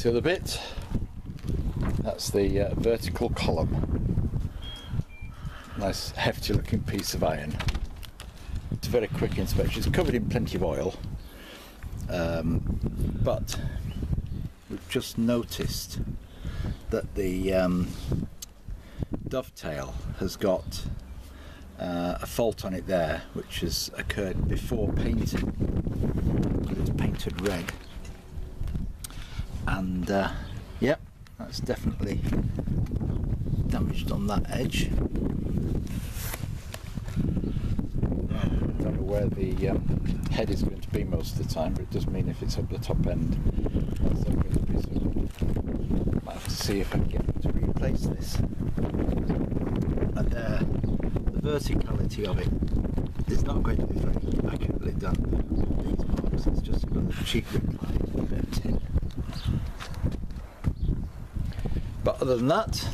That's the other bit. That's the uh, vertical column. Nice hefty looking piece of iron. It's a very quick inspection. It's covered in plenty of oil. Um, but we've just noticed that the um, dovetail has got uh, a fault on it there which has occurred before painting. It's painted red and uh, yep that's definitely damaged on that edge. Don't know where the um, head is going to be most of the time but it does mean if it's up the top end that's going to be so might have to see if I can get to replace this. And uh, the verticality of it is not going to be very accurately done. These marks it's just another cheek reply bit of tin but other than that,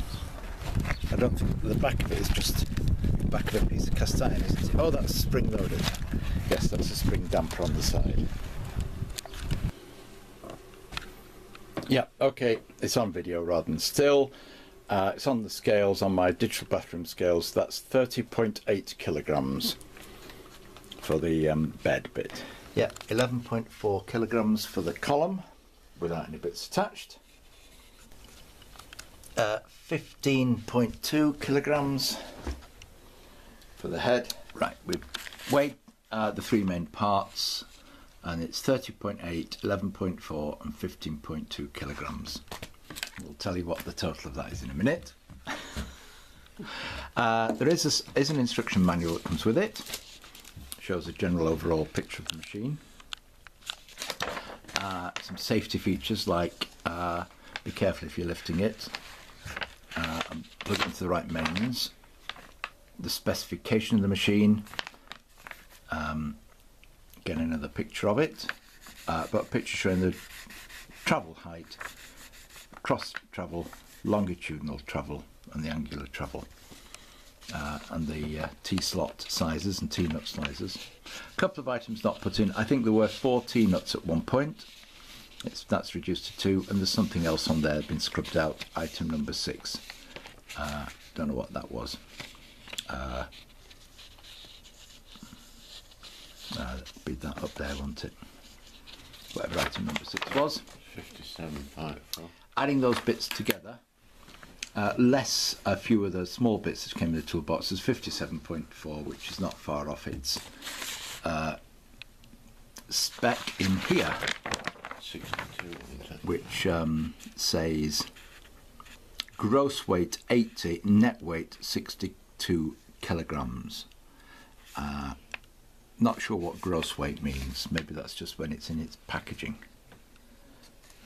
I don't think the back of it is just the back of a piece of cast iron, is it? Oh, that's spring loaded. Yes, that's a spring damper on the side. Yeah, okay, it's on video rather than still. Uh, it's on the scales, on my digital bathroom scales. That's 30.8 kilograms for the um, bed bit. Yeah, 11.4 kilograms for the column without any bits attached. Uh, 15.2 kilograms for the head. Right, we've weighed uh, the three main parts and it's 30.8, 11.4 and 15.2 kilograms. We'll tell you what the total of that is in a minute. uh, there is, a, is an instruction manual that comes with it. Shows a general overall picture of the machine. Some safety features like uh, be careful if you're lifting it, uh, plug into the right mains, the specification of the machine, um, again another picture of it, uh, but a picture showing the travel height, cross travel, longitudinal travel and the angular travel. Uh, and the uh, T-slot sizes and T-nut sizes. A couple of items not put in. I think there were four T-nuts at one point. It's, that's reduced to two, and there's something else on there been scrubbed out. Item number six. Uh, don't know what that was. Uh, uh, be that up there, won't it? Whatever item number six was. 57.4. Adding those bits together, uh, less a few of the small bits that came in the toolbox is 57.4, which is not far off its uh, spec in here, 62, which um, says gross weight 80, net weight 62 kilograms. Uh, not sure what gross weight means. Maybe that's just when it's in its packaging.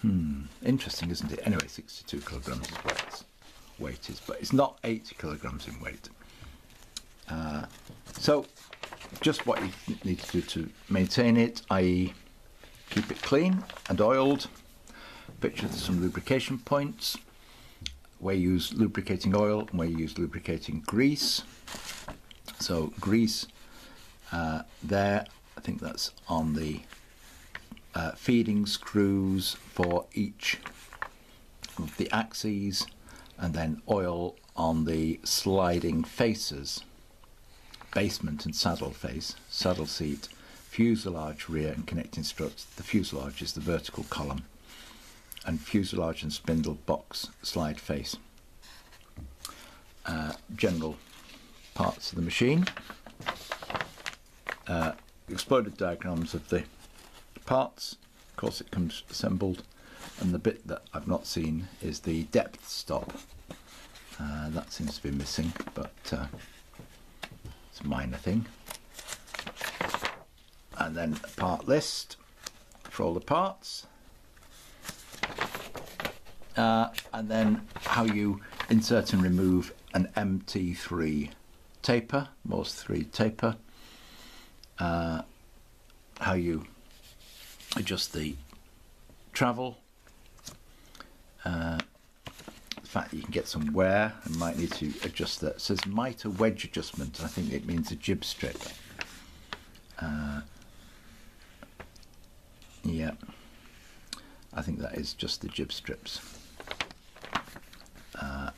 Hmm, interesting, isn't it? Anyway, 62 kilograms is what its weight is, but it's not 80 kilograms in weight. Uh, so, just what you need to do to maintain it, i.e., keep it clean and oiled. Picture some lubrication points. Where you use lubricating oil and where you use lubricating grease. So grease uh, there, I think that's on the uh, feeding screws for each of the axes. And then oil on the sliding faces, basement and saddle face, saddle seat, fuselage rear and connecting struts. The fuselage is the vertical column and fuselage and spindle box slide face. Uh, general parts of the machine. Uh, exploded diagrams of the parts. Of course, it comes assembled, and the bit that I've not seen is the depth stop. Uh, that seems to be missing, but uh, it's a minor thing. And then part list for all the parts. Uh, and then how you insert and remove an MT3 taper, Morse 3 taper. Uh, how you adjust the travel. Uh, the fact that you can get some wear and might need to adjust that. It says mitre wedge adjustment. I think it means a jib strip. Uh, I think that is just the jib strips. Uh,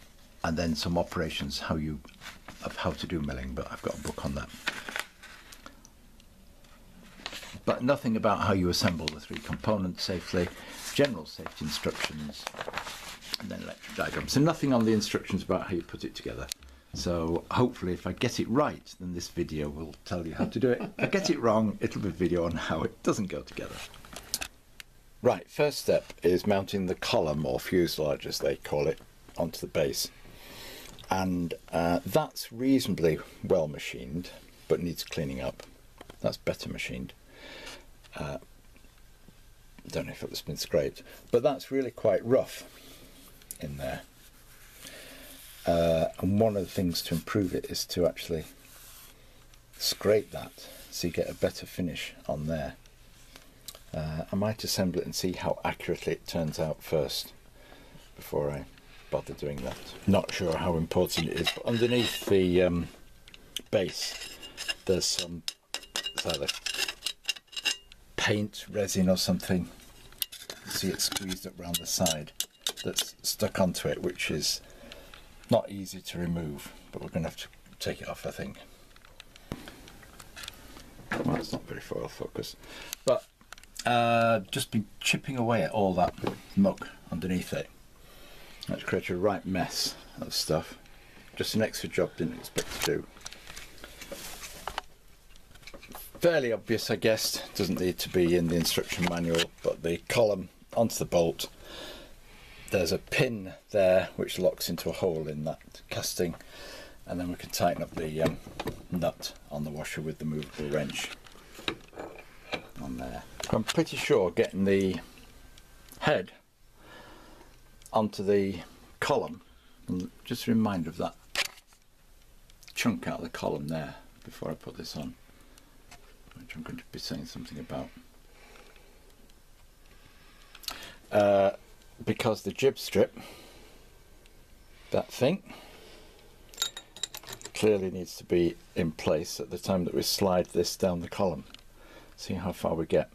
and then some operations how you of how to do milling, but I've got a book on that. But nothing about how you assemble the three components safely, general safety instructions, and then electric diagrams. So nothing on the instructions about how you put it together. So hopefully if I get it right, then this video will tell you how to do it. If I get it wrong, it'll be a video on how it doesn't go together. Right, first step is mounting the column or fuselage as they call it onto the base. And uh, that's reasonably well machined, but needs cleaning up. That's better machined. Uh, don't know if it's been scraped, but that's really quite rough in there. Uh, and one of the things to improve it is to actually scrape that so you get a better finish on there. Uh, I might assemble it and see how accurately it turns out first before I bother doing that. Not sure how important it is, but underneath the um, base there's some it's either paint, resin or something. See it squeezed up around the side that's stuck onto it, which is not easy to remove, but we're going to have to take it off, I think. Well, it's not very foil focused, but uh, just been chipping away at all that muck underneath it. That's created a right mess of stuff. Just an extra job didn't expect to do. Fairly obvious, I guess. Doesn't need to be in the instruction manual, but the column onto the bolt there's a pin there which locks into a hole in that casting and then we can tighten up the um, nut on the washer with the movable wrench on there. I'm pretty sure getting the head onto the column just a reminder of that chunk out of the column there before I put this on which I'm going to be saying something about. Uh, because the jib strip, that thing, clearly needs to be in place at the time that we slide this down the column. See how far we get.